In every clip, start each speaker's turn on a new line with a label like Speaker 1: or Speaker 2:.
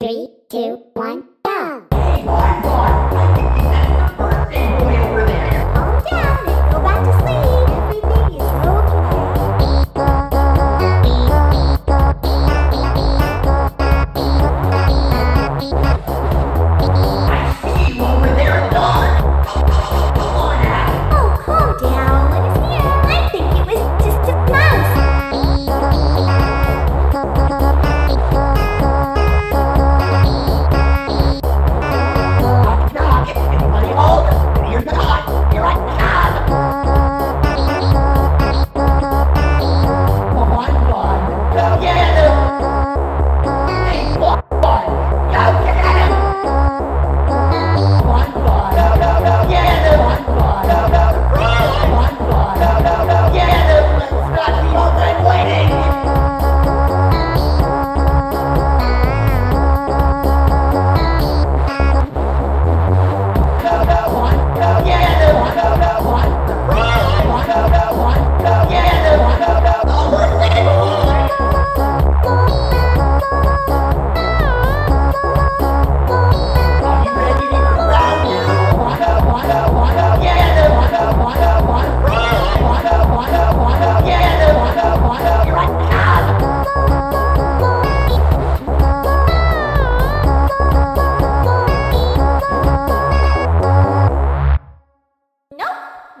Speaker 1: Three, two, one.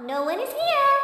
Speaker 1: No one is here.